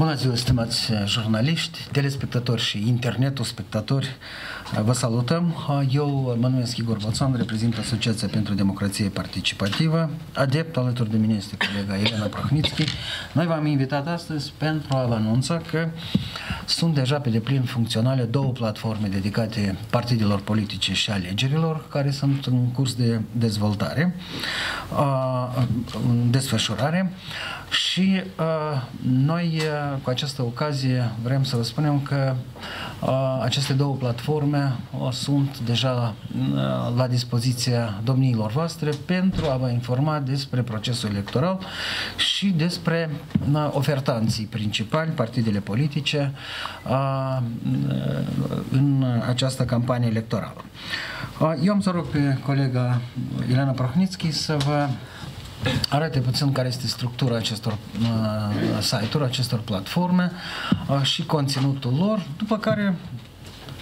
Bună ziua, stimați jurnaliști, telespectatori și internetul spectatori. Vă salutăm. Eu mă numesc Igor Boțan, reprezint Asociația pentru Democrație Participativă. Adept alături de mine este colega Elena Prohnitski. Noi v-am invitat astăzi pentru a vă anunța că sunt deja pe deplin funcționale două platforme dedicate partidelor politice și alegerilor, care sunt în curs de dezvoltare, în desfășurare. Și uh, noi, uh, cu această ocazie, vrem să vă spunem că uh, aceste două platforme uh, sunt deja uh, la dispoziția domniilor voastre pentru a vă informa despre procesul electoral și despre uh, ofertanții principali, partidele politice, uh, în această campanie electorală. Uh, eu am să rog pe colega Ileana Prohnitski să vă arate puțin care este structura acestor uh, site-uri, acestor platforme uh, și conținutul lor, după care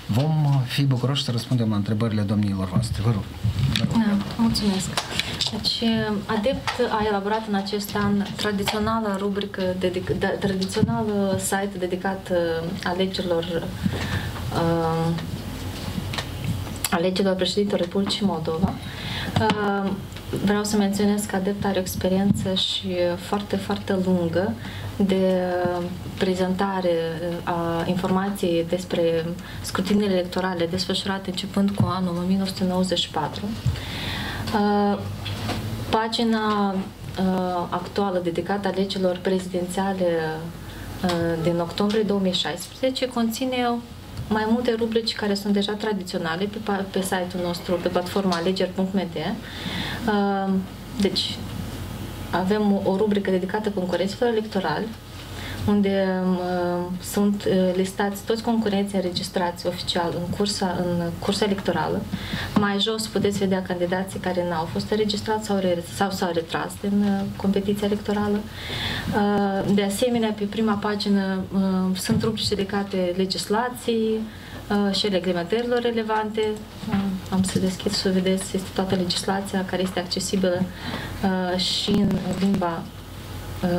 vom fi bucuroși să răspundem la întrebările domnilor voastre. Vă rog. Da, mulțumesc. Deci, Adept a elaborat în acest an tradițională rubrică, dedic, da, tradițională site dedicat uh, alegerilor uh, alegerilor președintelor Republicii Moldova. Uh, vreau să menționez că Adept are o experiență și foarte, foarte lungă de prezentare a informației despre scrutinile electorale desfășurate începând cu anul 1994. Uh, pagina uh, actuală dedicată alegerilor prezidențiale uh, din octombrie 2016 conține mai multe rubrici care sunt deja tradiționale pe, pe site-ul nostru, pe platforma alegeri.md. Uh, deci, avem o rubrică dedicată concurenților electorali, unde uh, sunt uh, listați toți concurenții înregistrați oficial în cursa, în cursa electorală. Mai jos puteți vedea candidații care n-au fost înregistrați sau, re, sau s-au retras din uh, competiția electorală. Uh, de asemenea, pe prima pagină uh, sunt rubrici dedicate legislației, uh, și reglementărilor relevante. Uh, am să deschid să vedeți, este toată legislația care este accesibilă uh, și în limba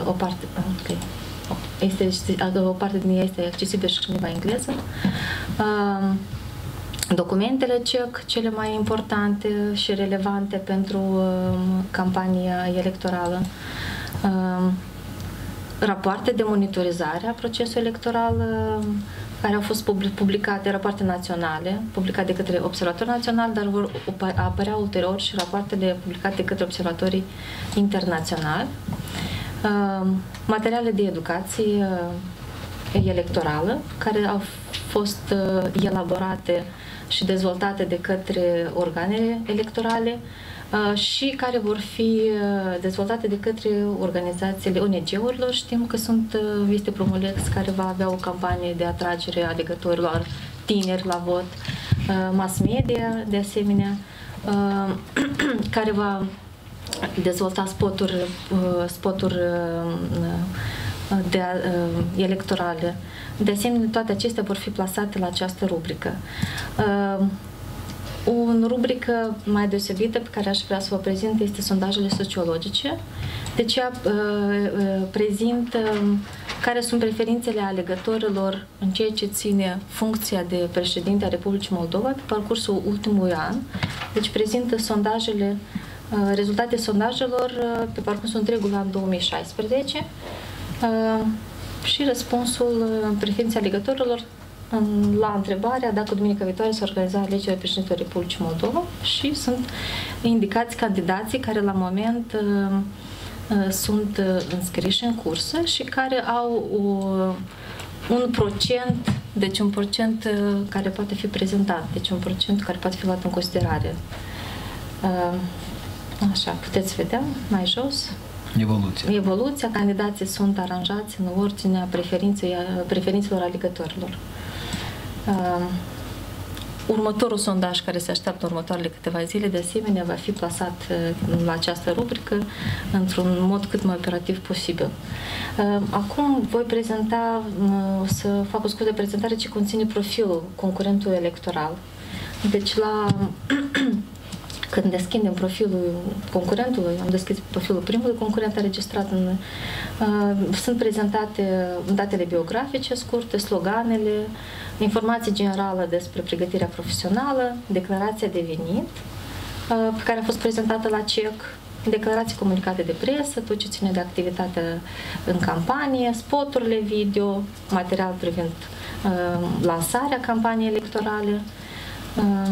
o parte. Okay este, o parte din ea este accesibilă și în limba engleză. Documentele CEC, cele mai importante și relevante pentru um, campania electorală. Rapoarte de monitorizare a procesului electoral um, care au fost publicate, rapoarte naționale, publicate de către Observator Național, dar vor apărea ulterior și rapoartele publicate de către observatorii internaționali. Uh, materiale de educație uh, electorală care au fost uh, elaborate și dezvoltate de către organele electorale și care vor fi dezvoltate de către organizațiile ONG-urilor. Știm că sunt, este Promolex care va avea o campanie de atragere a legătorilor tineri la vot, mass media de asemenea, care va dezvolta spoturi, uh, spoturi uh, de, uh, electorale. De asemenea, toate acestea vor fi plasate la această rubrică. O rubrică mai deosebită pe care aș vrea să vă prezint este sondajele sociologice. Deci ea prezintă care sunt preferințele alegătorilor în ceea ce ține funcția de președinte a Republicii Moldova pe parcursul ultimului an. Deci prezintă sondajele Uh, rezultate sondajelor uh, pe parcursul întregul an 2016 uh, și răspunsul în preferința alegătorilor la întrebarea dacă duminica viitoare se organiza alegerea președintelui Republicii Moldova și sunt indicați candidații care la moment sunt înscriși în cursă și care au o, un procent, deci un procent care poate fi prezentat, deci un procent care poate fi luat în considerare. Așa, puteți vedea mai jos. Evoluția. Evoluția, candidații sunt aranjați în ordinea preferințelor alegătorilor. Uh, următorul sondaj care se așteaptă următoarele câteva zile, de asemenea, va fi plasat uh, la această rubrică într-un mod cât mai operativ posibil. Uh, acum voi prezenta, uh, să fac o scuză de prezentare ce conține profilul concurentului electoral. Deci la când deschidem profilul concurentului, am deschis profilul primului concurent înregistrat, în, uh, sunt prezentate datele biografice scurte, sloganele, informații generală despre pregătirea profesională, declarația de venit, uh, pe care a fost prezentată la CEC, declarații comunicate de presă, tot ce ține de activitatea în campanie, spoturile video, material privind uh, lansarea campaniei electorale uh,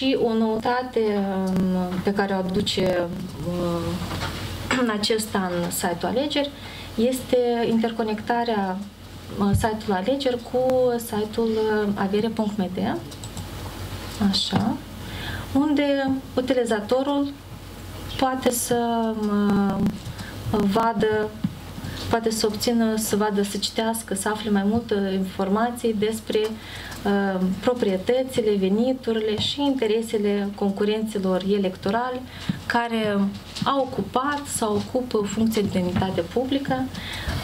și o noutate uh, pe care o aduce uh, în acest an site-ul alegeri este interconectarea uh, site-ul alegeri cu site-ul uh, avere.md așa. Unde utilizatorul poate să vadă poate să obțină, să vadă, să citească, să afle mai multe informații despre uh, proprietățile, veniturile și interesele concurenților electorali care au ocupat sau ocupă funcție de demnitate publică.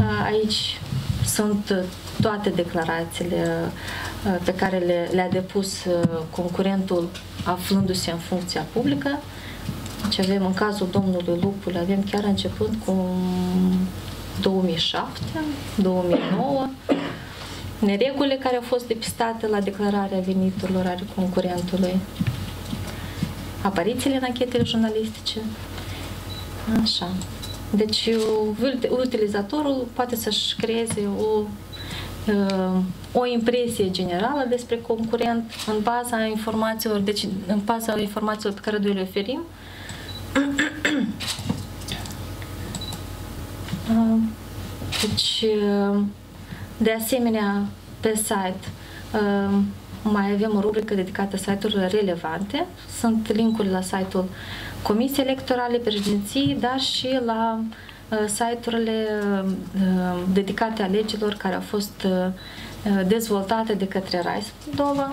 Uh, aici sunt toate declarațiile uh, pe care le, le-a depus uh, concurentul aflându-se în funcția publică. Deci avem în cazul domnului Lupul, avem chiar începând cu 2007, 2009, neregulile care au fost depistate la declararea veniturilor ale concurentului, aparițiile în anchetele jurnalistice, așa. Deci utilizatorul poate să-și creeze o, uh, o impresie generală despre concurent în baza informațiilor, deci în baza informațiilor pe care le oferim, Uh, deci, uh, de asemenea, pe site uh, mai avem o rubrică dedicată site-urilor relevante. Sunt linkuri la site-ul Comisiei Electorale, Președinții, dar și la site-urile dedicate alegerilor care au fost dezvoltate de către RISE Moldova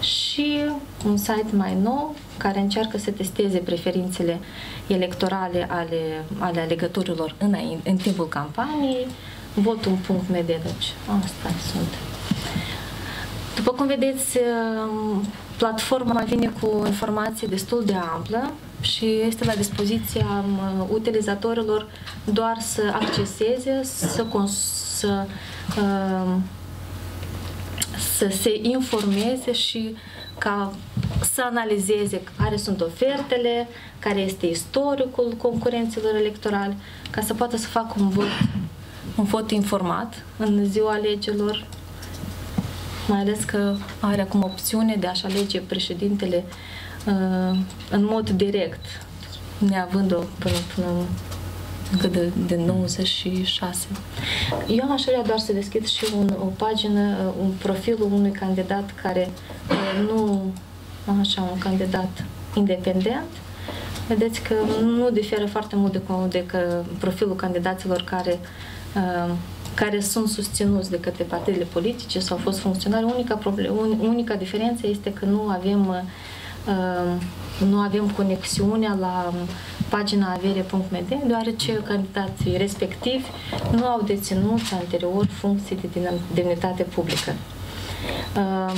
și un site mai nou care încearcă să testeze preferințele electorale ale, ale alegătorilor în, în timpul campaniei, votul.md, deci asta sunt. După cum vedeți, um, platforma vine cu informație destul de amplă și este la dispoziția um, utilizatorilor doar să acceseze, să, să, um, să se informeze și ca să analizeze care sunt ofertele, care este istoricul concurenților electorali, ca să poată să facă un vot, un vot informat în ziua alegerilor, mai ales că are acum opțiune de a-și alege președintele uh, în mod direct, neavând-o până, până încă de, de 96. Eu aș vrea doar să deschid și un, o pagină, uh, un profilul unui candidat care uh, nu, așa, un candidat independent, vedeți că nu diferă foarte mult de, de că profilul candidaților care uh, care sunt susținuți de către partidele politice sau au fost funcționari. Unica, problem, unica diferență este că nu avem uh, nu avem conexiunea la pagina avere.md, deoarece candidații respectivi nu au deținut anterior funcții de demnitate publică. Uh,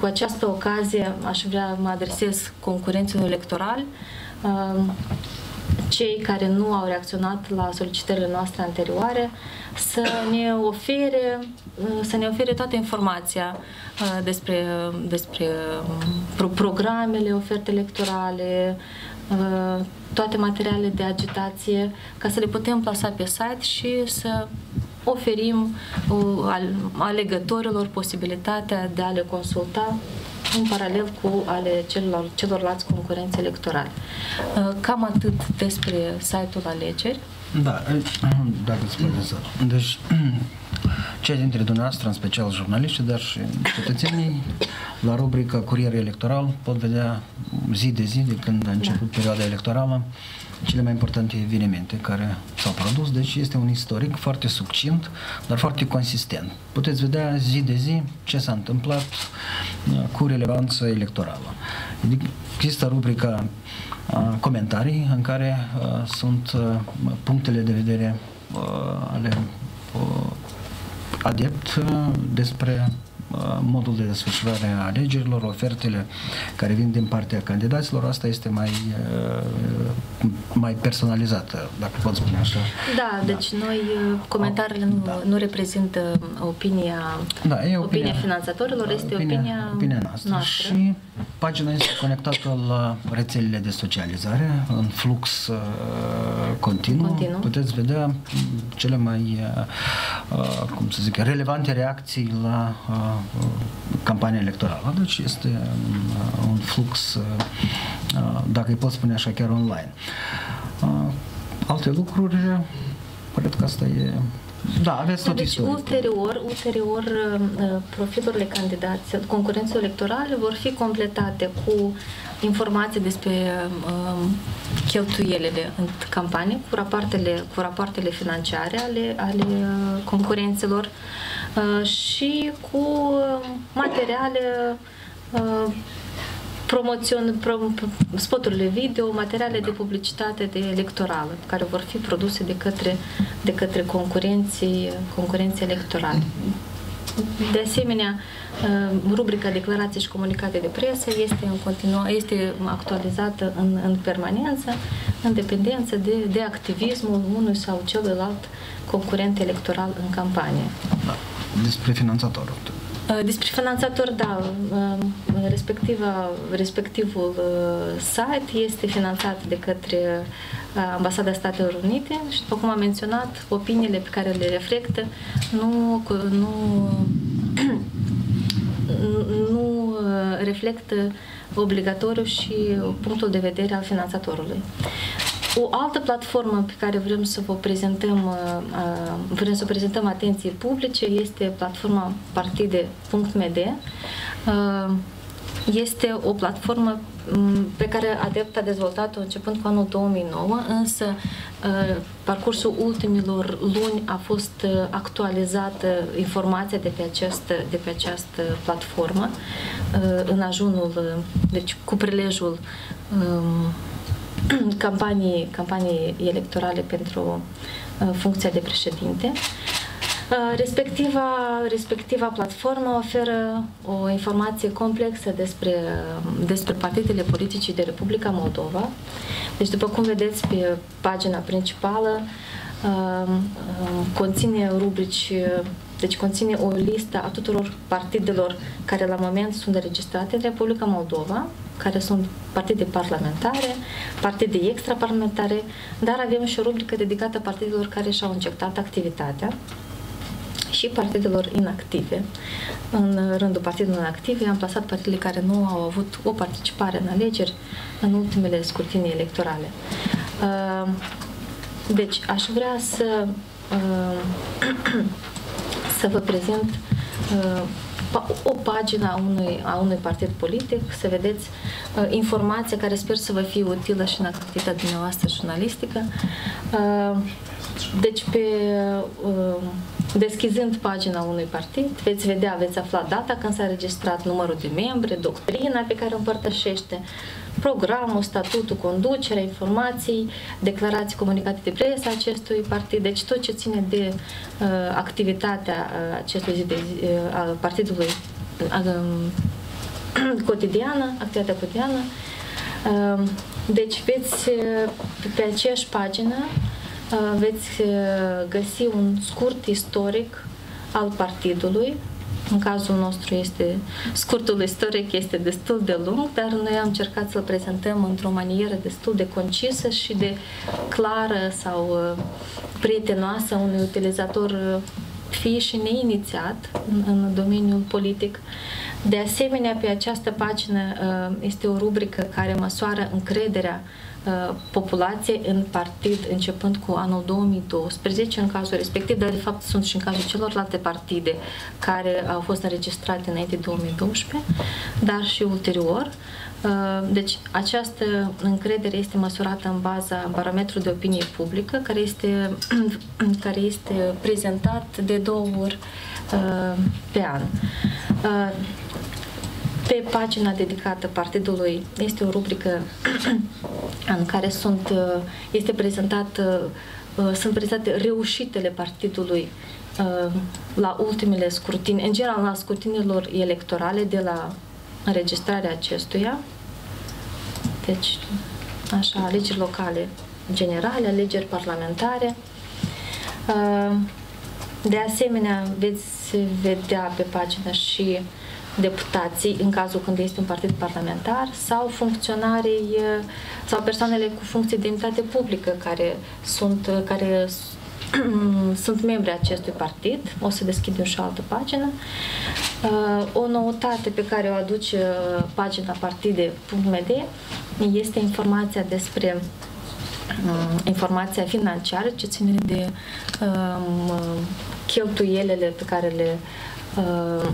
cu această ocazie aș vrea mă adresez concurenților electorali, uh, cei care nu au reacționat la solicitările noastre anterioare să ne ofere, uh, să ne ofere toată informația uh, despre, despre um, programele, oferte electorale, uh, toate materialele de agitație, ca să le putem plasa pe site și să oferim alegătorilor posibilitatea de a le consulta în paralel cu ale celor, celorlalți concurenți electorali. Uh, cam atât despre site-ul alegeri. Da, dacă îți să... Deci, cei dintre dumneavoastră, în special jurnaliștii, dar și cetățenii, la rubrica Curier Electoral pot vedea zi de zi, de când a început da. perioada electorală, cele mai importante evenimente care s-au produs, deci este un istoric foarte succint, dar foarte consistent. Puteți vedea zi de zi ce s-a întâmplat uh, cu relevanță electorală. Există rubrica uh, comentarii în care uh, sunt punctele de vedere ale adept despre modul de desfășurare a alegerilor, ofertele care vin din partea candidaților, asta este mai, mai personalizată, dacă pot spune așa. Da, da. deci noi, comentariile nu, da. nu reprezintă opinia, da, e opinia, opinia finanțatorilor, da, este opinia, opinia, opinia noastră. noastră. Și pagina este conectată la rețelele de socializare, în flux uh, continuu. continuu. Puteți vedea cele mai, uh, uh, cum să zic, relevante reacții la uh, campania electorală. Deci este uh, un flux, uh, dacă îi pot spune așa, chiar online. Alte lucruri, cred că asta e da, aveți tot deci, istoric. ulterior, ulterior profilurile candidaților, concurențele electorale vor fi completate cu informații despre um, cheltuielile în campanie, cu rapoartele, cu rapoartele financiare ale, ale uh, concurenților uh, și cu uh, materiale uh, promoțion, pro, spoturile video, materiale de publicitate de electorală, care vor fi produse de către, de către concurenții, concurenții electorale. De asemenea, uh, rubrica declarații și comunicate de presă este, în continua, este actualizată în, în permanență, în dependență de, de activismul unui sau celuilalt concurent electoral în campanie. Da. Despre finanțatorul. Uh, despre finanțator, da, uh, respectiva, respectivul site este finanțat de către Ambasada Statelor Unite și, după cum am menționat, opiniile pe care le reflectă nu, nu, nu uh, reflectă obligatoriu și punctul de vedere al finanțatorului. O altă platformă pe care vrem să vă prezentăm, uh, uh, vrem să prezentăm atenție publice este platforma partide.md. Este o platformă mm, pe care Adept a dezvoltat-o începând cu anul 2009, însă uh, parcursul ultimilor luni a fost uh, actualizată informația de pe această, de pe această platformă uh, în ajunul, deci cu prilejul um, campanii, campanii electorale pentru funcția de președinte. Uh, respectiva, respectiva platformă oferă o informație complexă despre, despre partidele politice de Republica Moldova. Deci, după cum vedeți pe pagina principală, uh, uh, conține rubrici, deci conține o listă a tuturor partidelor care la moment sunt înregistrate în Republica Moldova, care sunt partide parlamentare, partide extraparlamentare, dar avem și o rubrică dedicată partidelor care și-au început activitatea și partidelor inactive. În rândul partidelor inactive am plasat partidele care nu au avut o participare în alegeri în ultimele scrutinii electorale. Uh, deci, aș vrea să uh, să vă prezint uh, o pagină a unui, a unui partid politic, să vedeți uh, informația care sper să vă fie utilă și în activitatea dumneavoastră jurnalistică. Uh, deci, pe, uh, deschizând pagina unui partid, veți vedea, veți afla data când s-a registrat numărul de membri, doctrina pe care o împărtășește, programul, statutul, conducerea, informații, declarații comunicate de presă acestui partid, deci tot ce ține de uh, activitatea uh, acestui zi de zi, uh, al partidului uh, cotidiană, activitatea cotidiană. Uh, deci veți uh, pe aceeași pagină veți găsi un scurt istoric al partidului. În cazul nostru este scurtul istoric este destul de lung, dar noi am încercat să-l prezentăm într-o manieră destul de concisă și de clară sau prietenoasă unui utilizator fie și neinițiat în, în domeniul politic. De asemenea, pe această pagină este o rubrică care măsoară încrederea Uh, populație în partid începând cu anul 2012 în cazul respectiv, dar de fapt sunt și în cazul celorlalte partide care au fost înregistrate înainte 2012, dar și ulterior. Uh, deci această încredere este măsurată în baza barometrului de opinie publică care este, care este prezentat de două ori uh, pe an. Pe pagina dedicată partidului este o rubrică în care sunt, uh, este prezentat, uh, sunt prezentate reușitele partidului la ultimele scrutini, în general la scrutinilor electorale de la înregistrarea acestuia, deci așa, alegeri locale generale, alegeri parlamentare. De asemenea, veți vedea pe pagina și deputații, în cazul când este un partid parlamentar, sau funcționarii sau persoanele cu funcție de demnitate publică care sunt, care sunt membri acestui partid. O să deschidem și o altă pagină. O noutate pe care o aduce pagina partide.md este informația despre informația financiară ce ține de um, cheltuielele pe care le uh,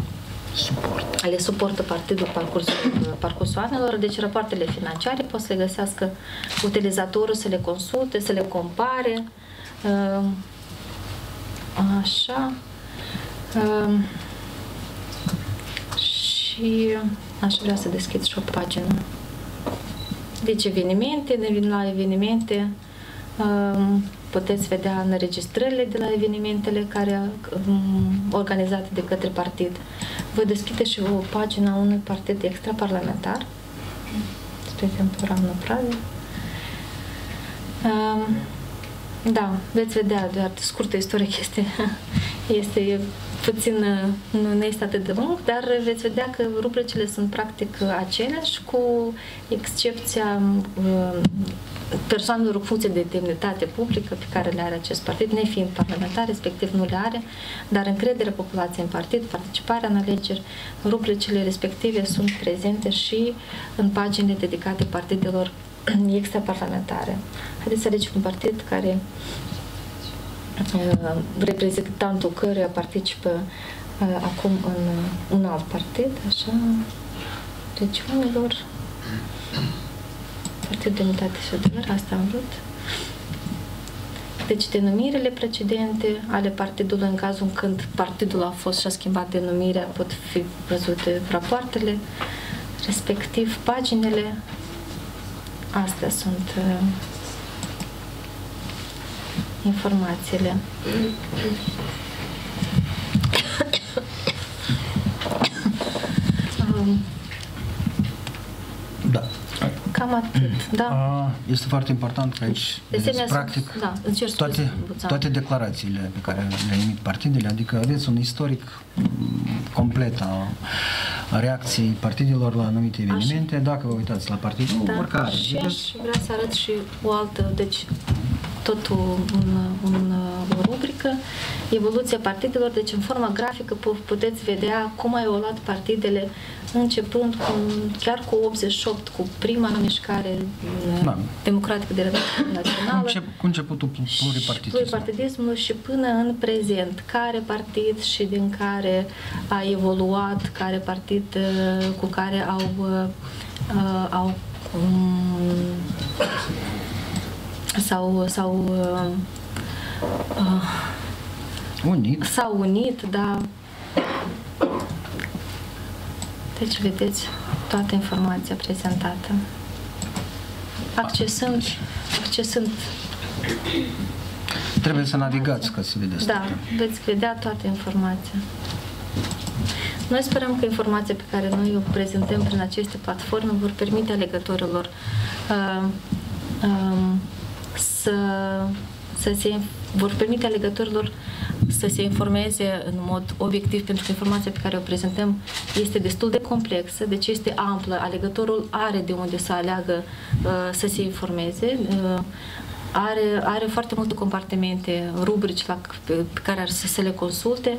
Suportă. le suportă partidul parcursul, parcursul anelor, deci rapoartele financiare pot să le găsească utilizatorul, să le consulte, să le compare. Uh, așa. Uh, și aș vrea să deschid și o pagină. Deci evenimente, ne vin la evenimente, um, puteți vedea înregistrările de la evenimentele care um, organizate de către partid. Voi deschide și o pagină a unui partid extraparlamentar, spre exemplu Ramnă Prave. Um, da, veți vedea, doar scurtă istorie este, este puțin, nu este atât de lung, dar veți vedea că rubricile sunt practic aceleași, cu excepția uh, persoanelor cu funcție de demnitate publică pe care le are acest partid, nefiind parlamentar, respectiv nu le are, dar încrederea populației în partid, participarea în alegeri, rubricile respective sunt prezente și în paginile dedicate partidelor extraparlamentare. Haideți să alegem un partid care uh, reprezentantul căruia participă uh, acum în un alt partid, așa, regiunilor, Partidul Demnitate și Adevăr, asta am vrut. Deci denumirile precedente ale partidului în cazul când partidul a fost și a schimbat denumirea pot fi văzute rapoartele, respectiv paginile. Astea sunt uh, informațiile. um, Da. Cam atât, da? A, Este foarte important că aici, De vedeți, asemenea, practic, sunt- da, îmi cer scuze, toate, Buțan. toate declarațiile pe care le emit partidele, adică aveți un istoric mm, complet a, a reacției partidelor la anumite evenimente, dacă vă uitați la partidul, Da, oricare. și vedeți, aș vrea să arăt și o altă, deci tot un, un, o rubrică, evoluția partidelor, deci în forma grafică pu- puteți vedea cum au evoluat partidele începând cu, chiar cu 88, cu prima mișcare Da. democratică de redacție națională. Încep, cu începutul pluripartidismului. pluripartidismul și până în prezent, care partid și din care a evoluat, care partid uh, cu care au, uh, uh, au um, sau, sau uh, uh, Unit. s-au unit, da. Deci, vedeți toată informația prezentată. Accesând, accesând Trebuie să navigați ca să vedeți. Da, toate. veți vedea toată informația. Noi sperăm că informația pe care noi o prezentăm prin aceste platforme vor permite alegătorilor uh, um, să, să se vor permite alegătorilor să se informeze în mod obiectiv, pentru că informația pe care o prezentăm este destul de complexă, deci este amplă. Alegătorul are de unde să aleagă uh, să se informeze. Uh, are, are foarte multe compartimente, rubrici la, pe, pe care ar să se le consulte.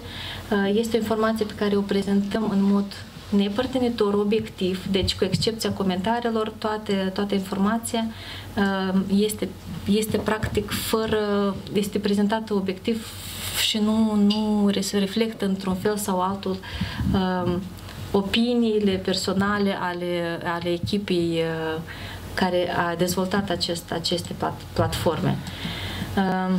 Uh, Este o informație pe care o prezentăm în mod nepărtinitor, obiectiv, deci cu excepția comentariilor, toate, toată informația uh, este, este practic fără, este prezentată obiectiv și nu, nu se reflectă într-un fel sau altul uh, opiniile personale ale, ale echipei uh, care a dezvoltat acest, aceste plat, platforme. Uh,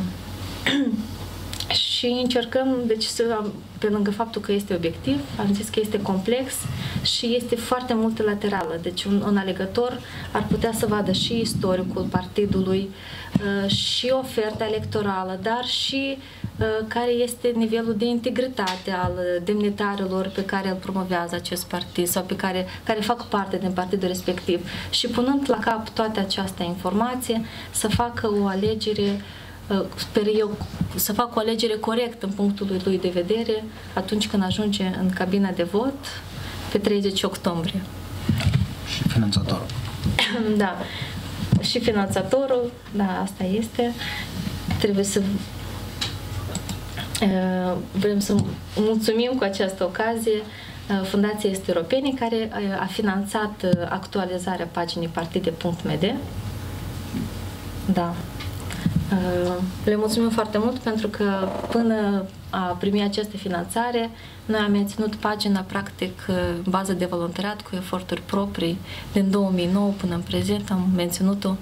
și încercăm, deci, să, pe lângă faptul că este obiectiv, am zis că este complex și este foarte multilaterală. Deci un, un alegător ar putea să vadă și istoricul partidului, uh, și oferta electorală, dar și care este nivelul de integritate al demnitarilor pe care îl promovează acest partid sau pe care, care fac parte din partidul respectiv. Și punând la cap toate această informație, să facă o alegere sper eu, să facă o alegere corectă în punctul lui de vedere atunci când ajunge în cabina de vot pe 30 octombrie. Și finanțatorul. da. Și finanțatorul, da, asta este. Trebuie să uh, vrem să mulțumim cu această ocazie uh, Fundației Este Europene care uh, a finanțat actualizarea paginii partide.md. Da. Le mulțumim foarte mult pentru că până a primi această finanțare, noi am menținut pagina practic bază de voluntariat cu eforturi proprii din 2009 până în prezent am menținut-o.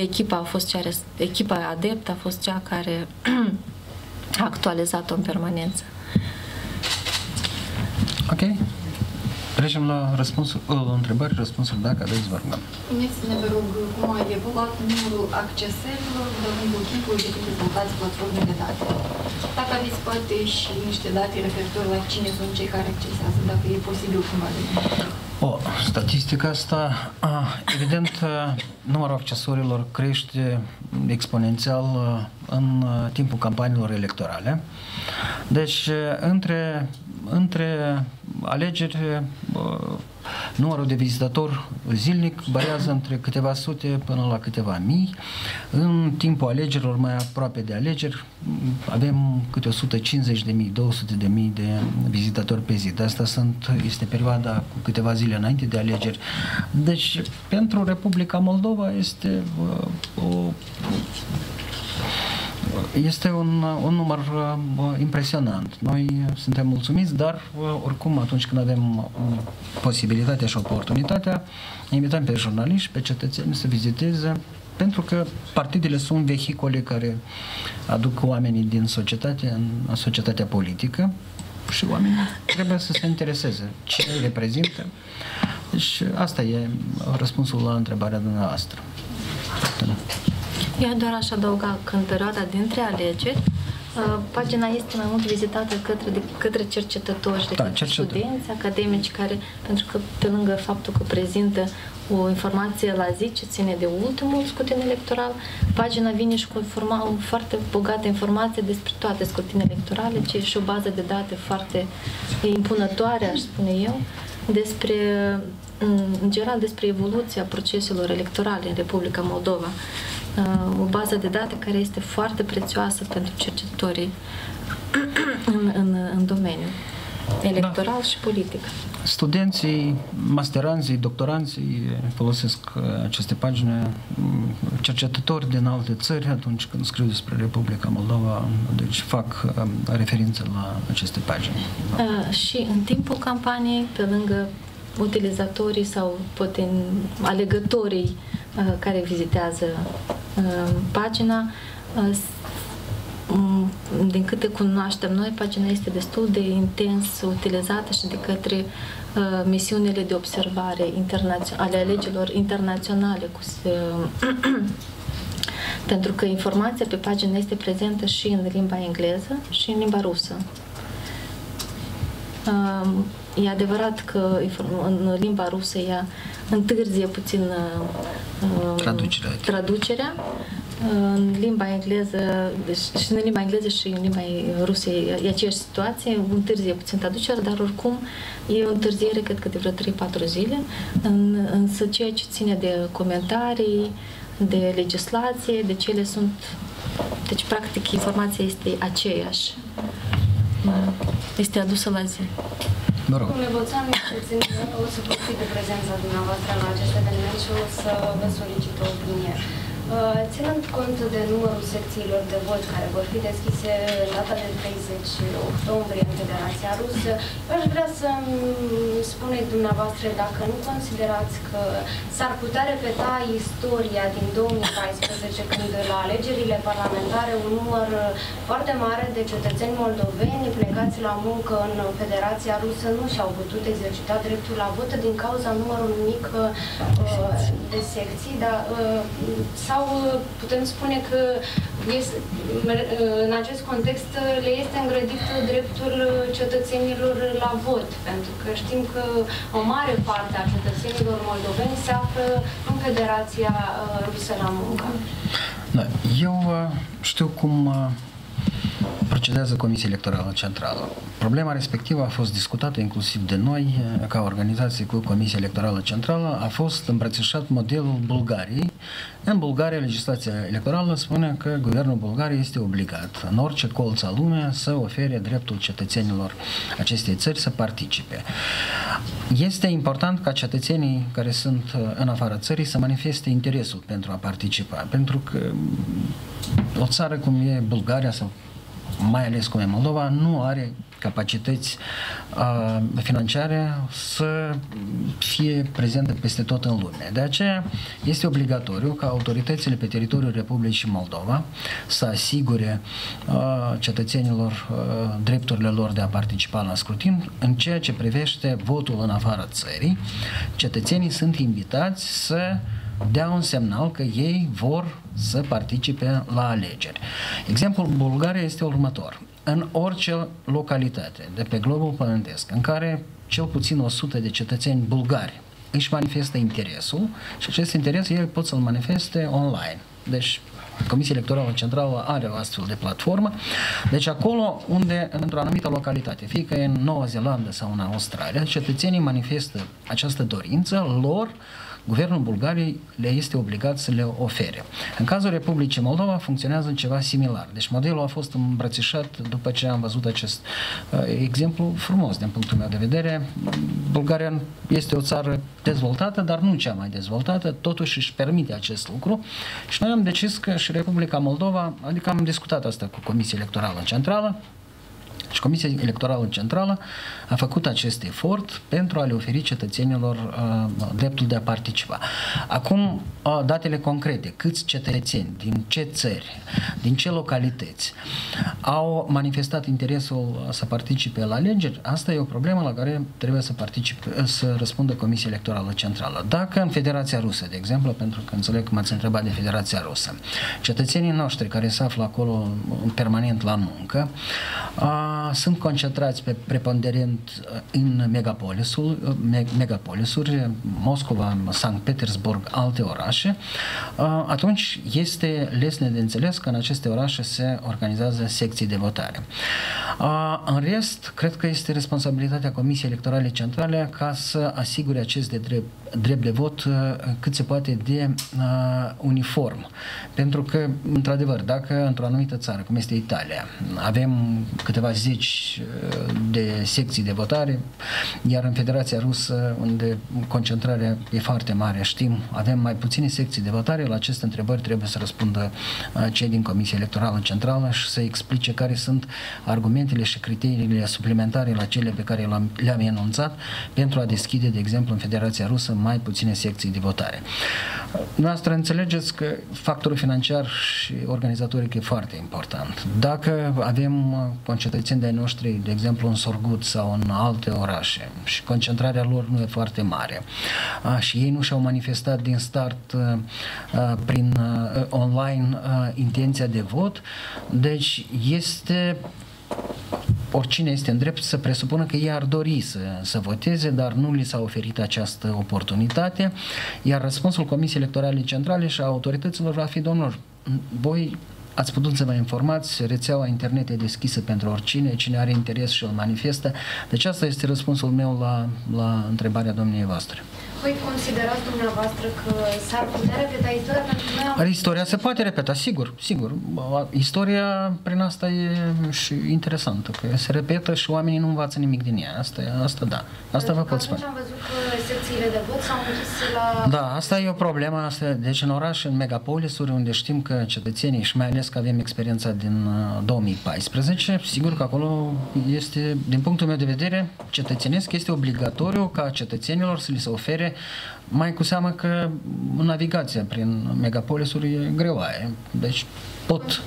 Echipa a fost cea, echipa adept a fost cea care a actualizat-o în permanență. Ok. Trecem la răspunsul, la întrebări, răspunsul dacă aveți, vă rugăm. Puneți-ne, vă rog, cum a evoluat numărul acceserilor de lungul timpului de când dezvoltați platforme de date. Dacă aveți poate și niște date referitor la cine sunt cei care accesează, dacă e posibil cumva de o, statistica asta, a, evident, numărul accesorilor crește exponențial în timpul campaniilor electorale. Deci, între, între alegeri, numărul de vizitatori zilnic variază între câteva sute până la câteva mii. În timpul alegerilor, mai aproape de alegeri, avem câte 150 de mii, 200 de mii de vizitatori pe zi. De asta sunt, este perioada cu câteva zile înainte de alegeri. Deci, pentru Republica Moldova este o este un, un număr uh, impresionant. Noi suntem mulțumiți, dar uh, oricum atunci când avem uh, posibilitatea și oportunitatea, invităm pe jurnaliști, pe cetățeni să viziteze pentru că partidele sunt vehicole care aduc oamenii din societate în societatea politică și oamenii trebuie să se intereseze ce îi reprezintă. Deci asta e răspunsul la întrebarea dumneavoastră. Eu doar aș adăuga că în perioada dintre alegeri, uh, pagina este mai mult vizitată către, de, către cercetători, de da, către studenți academici care, pentru că pe lângă faptul că prezintă o informație la zi ce ține de ultimul scrutin electoral, pagina vine și cu informa, o foarte bogată informație despre toate scrutinele electorale, ce e și o bază de date foarte impunătoare, aș spune eu, despre în general despre evoluția proceselor electorale în Republica Moldova. Uh, o bază de date care este foarte prețioasă pentru cercetătorii în, în, în domeniu electoral da. și politic. Studenții, masteranții, doctoranții folosesc uh, aceste pagine, mm, cercetători din alte țări atunci când scriu despre Republica Moldova, deci fac uh, referință la aceste pagini. Uh, și în timpul campaniei, pe lângă utilizatorii sau poten, alegătorii uh, care vizitează uh, pagina, uh, din câte cunoaștem noi, pagina este destul de intens utilizată și de către uh, misiunile de observare ale alegerilor internaționale cu uh, pentru că informația pe pagină este prezentă și în limba engleză și în limba rusă. Uh, E adevărat că în limba rusă ea întârzie puțin uh, traducerea. traducerea. În limba engleză, deci și în limba engleză și în limba rusă e aceeași situație, întârzie puțin traducerea, dar oricum e o întârziere, cred că de vreo 3-4 zile, în, însă ceea ce ține de comentarii, de legislație, de cele sunt, deci practic informația este aceeași, este adusă la zi. Mă rog. Domnule Boțan, o să profit de prezența dumneavoastră la acest eveniment și o să vă solicit o opinie. Uh, ținând cont de numărul secțiilor de vot care vor fi deschise în data de 30 octombrie în Federația Rusă, aș vrea să spuneți dumneavoastră dacă nu considerați că s-ar putea repeta istoria din 2014 când la alegerile parlamentare un număr foarte mare de cetățeni moldoveni plecați la muncă în Federația Rusă nu și-au putut exercita dreptul la vot din cauza numărului mic uh, de secții, dar uh, s-a sau putem spune că este, în acest context le este îngrădit dreptul cetățenilor la vot, pentru că știm că o mare parte a cetățenilor moldoveni se află în Federația Rusă la muncă. Da, eu știu cum procedează Comisia Electorală Centrală. Problema respectivă a fost discutată inclusiv de noi, ca organizație cu Comisia Electorală Centrală, a fost îmbrățișat modelul Bulgariei. În Bulgaria, legislația electorală spune că guvernul Bulgariei este obligat în orice colț al lumea să ofere dreptul cetățenilor acestei țări să participe. Este important ca cetățenii care sunt în afara țării să manifeste interesul pentru a participa, pentru că o țară cum e Bulgaria sau mai ales cum e Moldova, nu are capacități uh, financiare să fie prezente peste tot în lume. De aceea este obligatoriu ca autoritățile pe teritoriul Republicii Moldova să asigure uh, cetățenilor uh, drepturile lor de a participa la scrutin în ceea ce privește votul în afara țării. Cetățenii sunt invitați să dea un semnal că ei vor să participe la alegeri. Exemplul Bulgaria este următor. În orice localitate de pe globul pământesc în care cel puțin 100 de cetățeni bulgari își manifestă interesul și acest interes ei pot să-l manifeste online. Deci Comisia Electorală Centrală are o astfel de platformă. Deci acolo unde, într-o anumită localitate, fie că e în Noua Zeelandă sau în Australia, cetățenii manifestă această dorință lor guvernul Bulgariei le este obligat să le ofere. În cazul Republicii Moldova funcționează ceva similar. Deci modelul a fost îmbrățișat după ce am văzut acest uh, exemplu frumos din punctul meu de vedere. Bulgaria este o țară dezvoltată, dar nu cea mai dezvoltată, totuși își permite acest lucru și noi am decis că și Republica Moldova, adică am discutat asta cu Comisia Electorală Centrală, și Comisia Electorală Centrală a făcut acest efort pentru a le oferi cetățenilor uh, dreptul de a participa. Acum, uh, datele concrete, câți cetățeni, din ce țări, din ce localități au manifestat interesul să participe la alegeri, asta e o problemă la care trebuie să participe, să răspundă Comisia Electorală Centrală. Dacă în Federația Rusă, de exemplu, pentru că înțeleg că m-ați întrebat de Federația Rusă, cetățenii noștri care se află acolo permanent la muncă, uh, sunt concentrați pe preponderent uh, în megapolisul, uh, me, megapolisuri, Moscova, Sankt Petersburg, alte orașe, uh, atunci este lesne de înțeles că în aceste orașe se organizează secții de votare. În rest, cred că este responsabilitatea Comisiei Electorale Centrale ca să asigure acest de drept, drept de vot cât se poate de uniform. Pentru că, într-adevăr, dacă într-o anumită țară, cum este Italia, avem câteva zeci uh, de secții de votare, iar în Federația Rusă, unde concentrarea e foarte mare, știm, avem mai puține secții de votare, la aceste întrebări trebuie să răspundă uh, cei din Comisia Electorală Centrală și să explice care sunt argumentele și criteriile suplimentare la cele pe care le-am enunțat pentru a deschide, de exemplu, în Federația Rusă mai puține secții de votare. Noastră înțelegeți că factorul financiar și organizatoric e foarte important. Dacă avem uh, concetățeni de noștri, de exemplu în Sorgut sau în alte orașe și concentrarea lor nu e foarte mare. A, și ei nu și-au manifestat din start a, prin a, online a, intenția de vot, deci este oricine este în drept să presupună că ei ar dori să, să voteze, dar nu li s-a oferit această oportunitate, iar răspunsul Comisiei Electorale Centrale și a autorităților va fi, domnilor, voi ați putut să vă informați, rețeaua internet e deschisă pentru oricine, cine are interes și îl manifestă. Deci asta este răspunsul meu la, la întrebarea domniei voastre. Voi considerați dumneavoastră că s-ar putea repeta istoria pentru noi? Am... Istoria se poate repeta, sigur, sigur. Istoria prin asta e și interesantă, că se repetă și oamenii nu învață nimic din ea. Asta, asta da, asta vă pot spune. am văzut că secțiile de vot s-au închis la... Da, asta e o problemă. Asta, deci în oraș, în megapolisuri, unde știm că cetățenii, și mai ales că avem experiența din 2014, uh, sigur că acolo este, din punctul meu de vedere, cetățenesc, este obligatoriu ca cetățenilor să li se ofere mai cu seamă că navigația prin megapolisuri e greoaie, deci pot.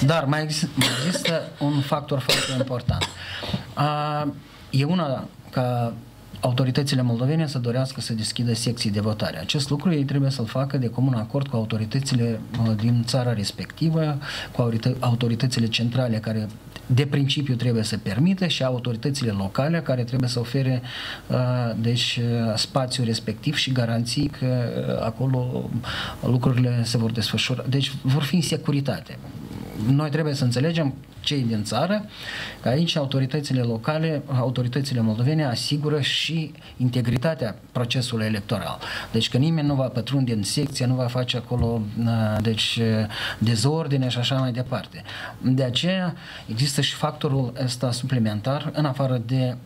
Dar mai există, mai există un factor foarte important. A, e una ca autoritățile moldovene să dorească să deschidă secții de votare. Acest lucru ei trebuie să-l facă de comun acord cu autoritățile uh, din țara respectivă, cu autoritățile centrale care de principiu trebuie să permită și autoritățile locale care trebuie să ofere uh, deci spațiul respectiv și garanții că acolo lucrurile se vor desfășura. Deci vor fi în securitate. Noi trebuie să înțelegem cei din țară, că aici autoritățile locale, autoritățile moldovene asigură și integritatea procesului electoral. Deci că nimeni nu va pătrunde în secție, nu va face acolo deci, dezordine și așa mai departe. De aceea există și factorul ăsta suplimentar, în afară de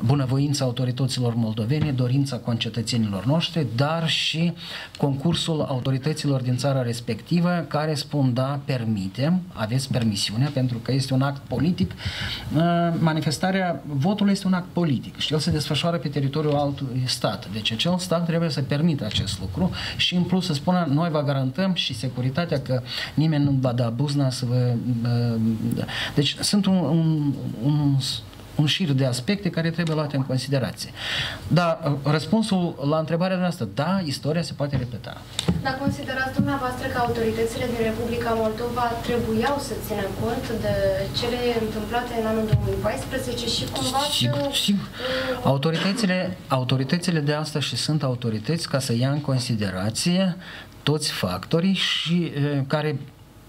bunăvoința autorităților moldovene, dorința concetățenilor noștri, dar și concursul autorităților din țara respectivă care spun da, permitem, aveți permisiunea pentru că este un act politic, uh, manifestarea votului este un act politic și el se desfășoară pe teritoriul altui stat. Deci acel stat trebuie să permită acest lucru și în plus să spună noi vă garantăm și securitatea că nimeni nu va da buzna să vă... Uh, deci sunt un, un, un un șir de aspecte care trebuie luate în considerație. Dar uh, răspunsul la întrebarea noastră, da, istoria se poate repeta. Dar considerați dumneavoastră că autoritățile din Republica Moldova trebuiau să țină cont de cele întâmplate în anul 2014 și cumva sigur, să... Sigur. Autoritățile, autoritățile de asta și sunt autorități ca să ia în considerație toți factorii și uh, care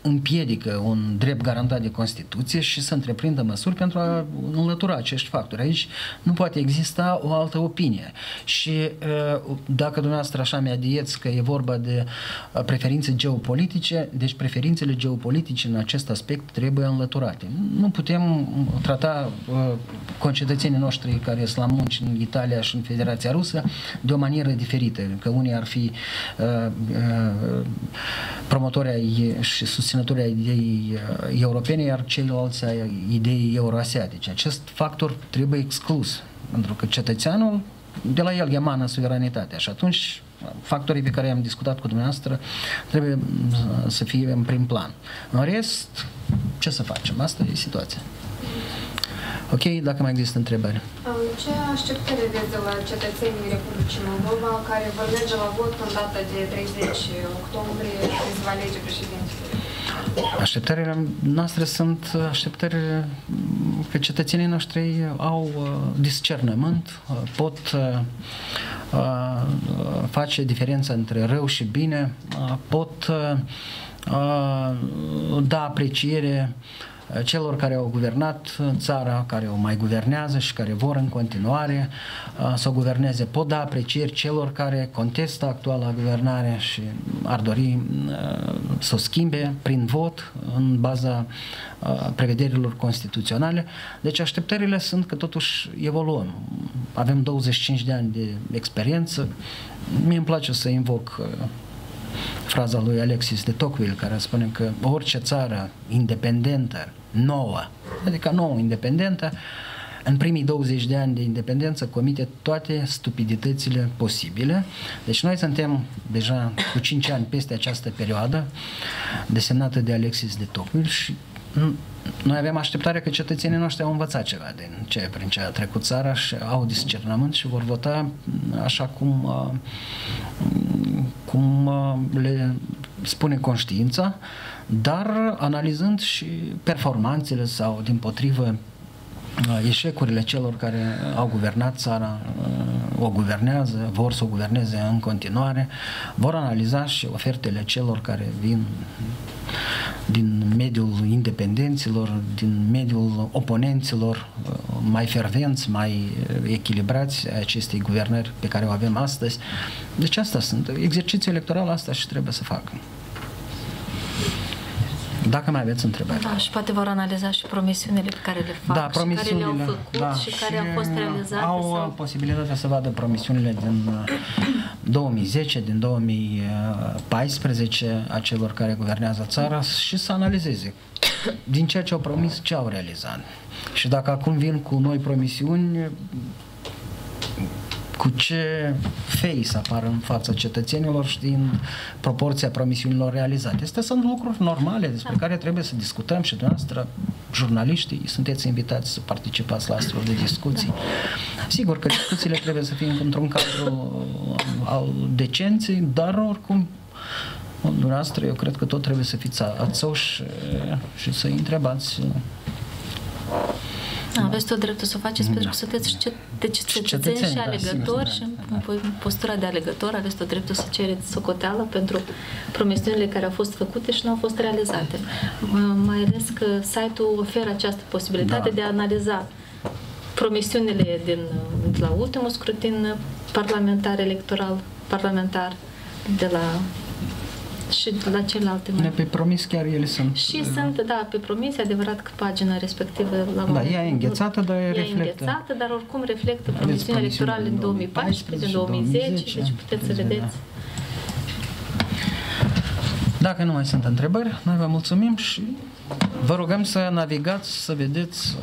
împiedică un drept garantat de Constituție și să întreprindă măsuri pentru a înlătura acești factori. Aici nu poate exista o altă opinie. Și uh, dacă dumneavoastră așa mi-adieți că e vorba de uh, preferințe geopolitice, deci preferințele geopolitice în acest aspect trebuie înlăturate. Nu putem trata uh, concetățenii noștri care sunt la munci în Italia și în Federația Rusă de o manieră diferită, că unii ar fi promotori și susținători susținători ai ideii uh, europene, iar ceilalți ai ideii euroasiatice. Acest factor trebuie exclus, pentru că cetățeanul, de la el emană suveranitatea și atunci factorii pe care am discutat cu dumneavoastră trebuie uh, să fie în prim plan. În rest, ce să facem? Asta e situația. Ok, dacă mai există întrebări. Ce așteptări aveți de la cetățenii Republicii Moldova care vor merge la vot în data de 30 octombrie când se va alege președintele? Așteptările noastre sunt așteptări că cetățenii noștri au uh, discernământ, uh, pot uh, face diferența între rău și bine, pot da apreciere Eh, celor care au guvernat țara, care o mai guvernează și care vor în continuare eh, să o guverneze. Pot da aprecieri celor care contestă actuala guvernare și ar dori eh, să o schimbe prin vot în baza prevederilor constituționale. Deci așteptările sunt că totuși evoluăm. Avem 25 de ani de experiență. Mie îmi place să invoc fraza lui Alexis de Tocqueville, care spune că orice țară independentă, nouă, adică nouă independentă, în primii 20 de ani de independență comite toate stupiditățile posibile. Deci noi suntem deja cu 5 ani peste această perioadă desemnată de Alexis de Tocqueville și noi avem așteptarea că cetățenii noștri au învățat ceva din ce prin ce a trecut țara și au discernământ și vor vota așa cum, uh, cum uh, le spune conștiința, dar analizând și performanțele sau din potrivă uh, eșecurile celor care au guvernat țara, o guvernează, vor să o guverneze în continuare, vor analiza și ofertele celor care vin din mediul independenților, din mediul oponenților uh, mai fervenți, mai uh, echilibrați acestei guvernări pe care o avem astăzi. Deci asta sunt. Exercițiul electoral asta și trebuie să facă. Dacă mai aveți întrebări. Da, și poate vor analiza și promisiunile pe care le fac da, și care le-au făcut da, și, și care au fost realizate. Au sau... posibilitatea să vadă promisiunile din 2010, uh, din 2014 a celor care guvernează țara și să analizeze din ceea ce au promis, ce au realizat. Și dacă acum vin cu noi promisiuni, cu ce face apar în fața cetățenilor și din proporția promisiunilor realizate. Astea sunt lucruri normale despre care trebuie să discutăm și dumneavoastră jurnaliștii, sunteți invitați să participați la astfel de discuții. Sigur că discuțiile trebuie să fie într-un cadru al decenței, dar oricum dumneavoastră, eu cred că tot trebuie să fiți ațoși și să întrebați da, aveți tot dreptul să o faceți da. pentru că sunteți deci cetățeni și da, alegători și da, în postura de alegător aveți tot dreptul să cereți socoteală pentru promisiunile care au fost făcute și nu au fost realizate. Mai ales că site-ul oferă această posibilitate da. de a analiza promisiunile din, de la ultimul scrutin parlamentar, electoral, parlamentar, de la și la celelalte mai. Pe promis chiar ele sunt. Și uh, sunt, da, pe promis, adevărat că pagina respectivă la Da, ea e înghețată, dar e reflectă. E înghețată, dar oricum reflectă promisiunea electorală din 2014, din 2010, 2010, deci puteți să vedeți. Dacă nu mai sunt întrebări, noi vă mulțumim și vă rugăm să navigați, să vedeți